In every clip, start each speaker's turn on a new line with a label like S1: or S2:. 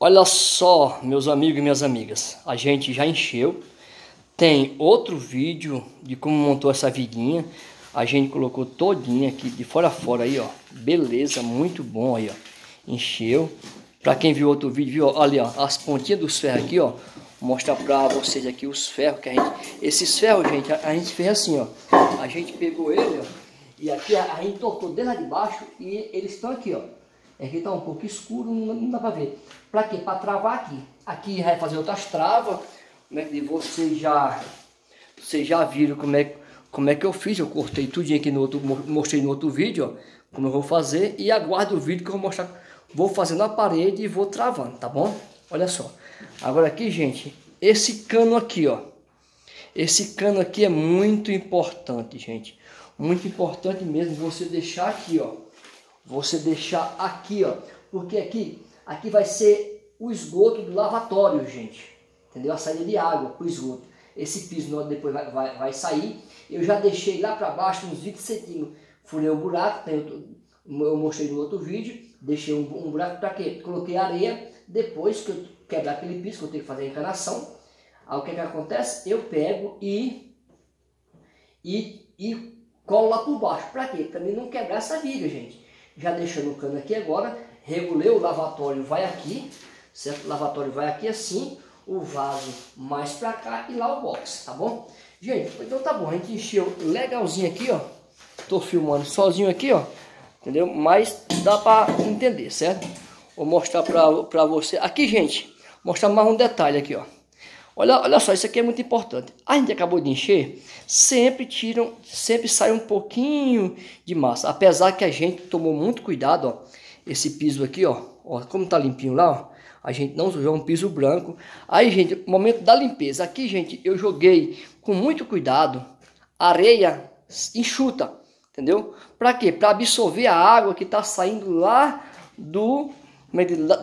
S1: Olha só, meus amigos e minhas amigas, a gente já encheu. Tem outro vídeo de como montou essa viguinha. A gente colocou todinha aqui de fora a fora aí, ó. Beleza, muito bom aí, ó. Encheu. Pra quem viu outro vídeo, viu, ali, ó, as pontinhas dos ferros aqui, ó. Vou mostrar pra vocês aqui os ferros que a gente... Esses ferros, gente, a, a gente fez assim, ó. A gente pegou ele, ó. E aqui a, a gente tocou desde lá de baixo e eles estão aqui, ó. É está um pouco escuro, não, dá para ver. Para quê? Para travar aqui. Aqui vai fazer outras travas. Como é que vocês já, vocês já viram como é, como é que eu fiz. Eu cortei tudinho aqui no outro, mostrei no outro vídeo, ó, como eu vou fazer. E aguardo o vídeo que eu vou mostrar. Vou fazendo a parede e vou travando, tá bom? Olha só. Agora aqui, gente, esse cano aqui, ó. Esse cano aqui é muito importante, gente. Muito importante mesmo você deixar aqui, ó você deixar aqui, ó, porque aqui, aqui vai ser o esgoto do lavatório, gente, entendeu? A saída de água para o esgoto. Esse piso depois vai, vai, vai, sair. Eu já deixei lá para baixo uns 20 centímetros, furei um buraco, eu mostrei no outro vídeo, deixei um, um buraco para quê? Coloquei areia, depois que eu quebrar aquele piso, que eu tenho que fazer a encanação, aí o que, que acontece? Eu pego e, e, e colo lá por baixo. Para quê? Também não quebrar essa viga, gente já deixando o cano aqui agora, regulei o lavatório vai aqui, certo? O lavatório vai aqui assim, o vaso mais pra cá e lá o box, tá bom? Gente, então tá bom, a gente encheu legalzinho aqui, ó. Tô filmando sozinho aqui, ó. Entendeu? Mas dá pra entender, certo? Vou mostrar pra, pra você. Aqui, gente, mostrar mais um detalhe aqui, ó. Olha, olha só, isso aqui é muito importante. A gente acabou de encher, sempre tiram, sempre sai um pouquinho de massa. Apesar que a gente tomou muito cuidado, ó. Esse piso aqui, ó, ó como tá limpinho lá, ó. A gente não usou um piso branco. Aí, gente, momento da limpeza. Aqui, gente, eu joguei com muito cuidado areia enxuta, entendeu? Para quê? Para absorver a água que tá saindo lá do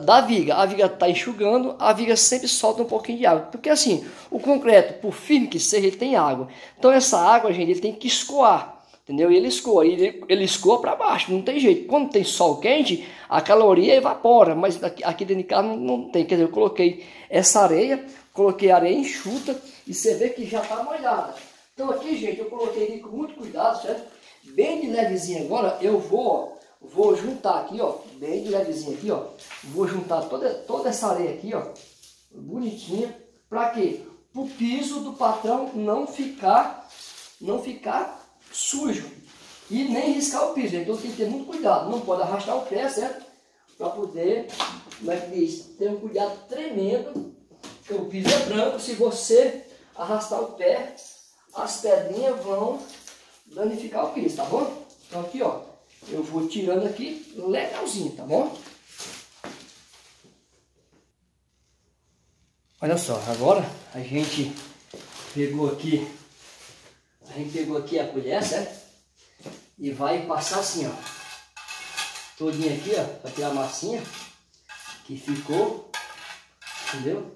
S1: da viga. A viga está enxugando, a viga sempre solta um pouquinho de água. Porque assim, o concreto, por firme que seja, ele tem água. Então essa água, gente, ele tem que escoar. Entendeu? E ele escoa, ele, ele escoa para baixo, não tem jeito. Quando tem sol quente, a caloria evapora, mas aqui, aqui dentro de casa não, não tem. Quer dizer, eu coloquei essa areia, coloquei areia enxuta e você vê que já está molhada. Então aqui, gente, eu coloquei com muito cuidado, certo? Bem de levezinho agora, eu vou Vou juntar aqui, ó, bem de levezinho aqui, ó. Vou juntar toda, toda essa areia aqui, ó, bonitinha. Para quê? Para o piso do patrão não ficar, não ficar sujo. E nem riscar o piso. Então tem que ter muito cuidado. Não pode arrastar o pé, certo? Para poder, como é que diz? Ter um cuidado tremendo. Porque o piso é branco. Se você arrastar o pé, as pedrinhas vão danificar o piso, tá bom? Então aqui, ó eu vou tirando aqui legalzinho, tá bom? Olha só, agora a gente pegou aqui, a gente pegou aqui a colher, certo? E vai passar assim, ó, todinha aqui, ó, para tirar a massinha que ficou, entendeu?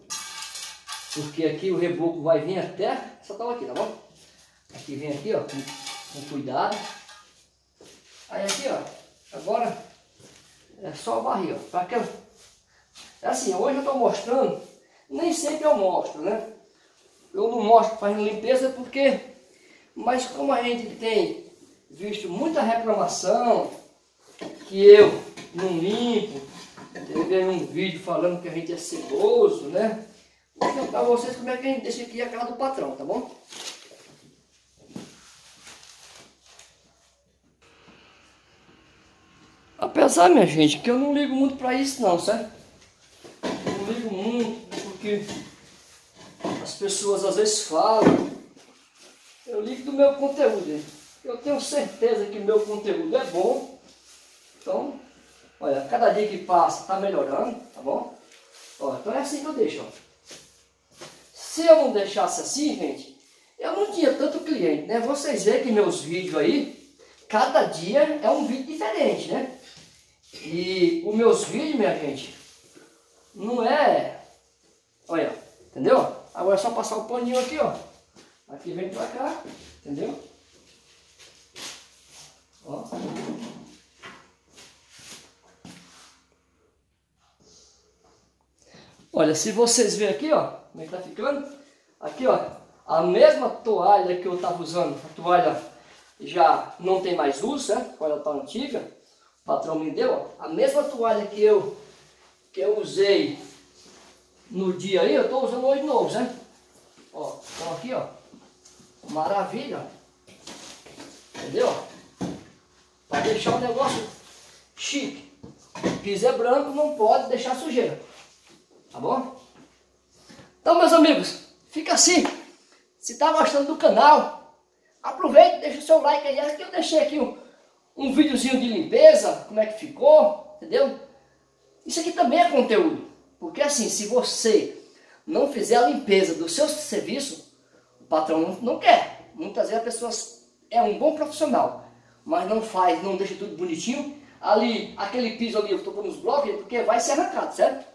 S1: Porque aqui o reboco vai vir até essa tal aqui, tá bom? Aqui vem aqui, ó, com, com cuidado. Aí aqui, ó, agora é só varrer, ó. Pra que. É assim, hoje eu estou mostrando, nem sempre eu mostro, né? Eu não mostro fazendo limpeza porque, mas como a gente tem visto muita reclamação que eu não limpo, teve um vídeo falando que a gente é ceboso, né? Vou contar pra vocês como é que a gente deixa aqui a casa do patrão, tá bom? Apesar, minha gente, que eu não ligo muito para isso não, certo? Não ligo muito, porque as pessoas às vezes falam. Eu ligo do meu conteúdo. Eu tenho certeza que o meu conteúdo é bom. Então, olha, cada dia que passa está melhorando, tá bom? Ó, então é assim que eu deixo, ó. Se eu não deixasse assim, gente, eu não tinha tanto cliente, né? Vocês veem que meus vídeos aí, cada dia é um vídeo diferente, né? E os meus vídeos, minha gente, não é... Olha, entendeu? Agora é só passar o paninho aqui, ó. Aqui vem pra cá, entendeu? Ó. Olha, se vocês verem aqui, ó, como é que tá ficando? Aqui, ó, a mesma toalha que eu tava usando, a toalha já não tem mais uso, né? A toalha tá antiga, o patrão me deu, a mesma toalha que eu, que eu usei no dia aí, eu tô usando hoje novo, né? Ó, então aqui, ó, maravilha, entendeu? Para deixar o negócio chique. Piso é branco, não pode deixar sujeira. Tá bom? Então, meus amigos, fica assim. Se tá gostando do canal, aproveita, deixa o seu like aí. Aqui eu deixei aqui um, um videozinho de limpeza, como é que ficou, entendeu? Isso aqui também é conteúdo. Porque assim, se você não fizer a limpeza do seu serviço, o patrão não, quer. Muitas vezes a pessoa é um bom profissional, mas não faz, não deixa tudo bonitinho. Ali, aquele piso ali, eu estou pondo os blocos, porque vai ser arrancado, certo?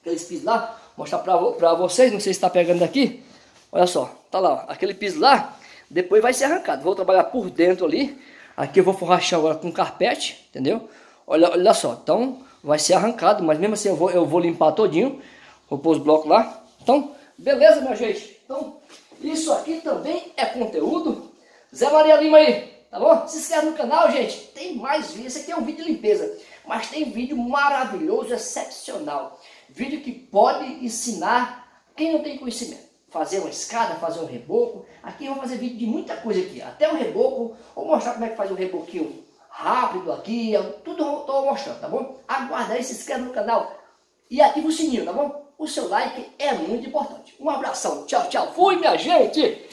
S1: Aqueles pisos lá, mostrar para vocês, não sei se está pegando daqui. Olha só, tá lá, ó, aquele piso lá, depois vai ser arrancado. Vou trabalhar por dentro ali. Aqui eu vou forrar chão agora com carpete, entendeu? Olha, olha só, então vai ser arrancado, mas mesmo assim eu vou, eu vou limpar todinho. Vou pôr os blocos lá. Então, beleza, minha gente? Então, isso aqui também é conteúdo. Zé Maria Lima aí, tá bom? Se inscreve no canal, gente. Tem mais vídeos. Esse aqui é um vídeo de limpeza, mas tem vídeo maravilhoso, excepcional. Vídeo que pode ensinar quem não tem conhecimento. Fazer uma escada, fazer um reboco. Aqui eu vou fazer vídeo de muita coisa aqui. Até um reboco. Vou mostrar como é que faz um reboquinho rápido aqui. Tudo eu estou mostrando, tá bom? Aguarda aí, se inscreve no canal. E ativa o sininho, tá bom? O seu like é muito importante. Um abração. Tchau, tchau. Fui, minha gente!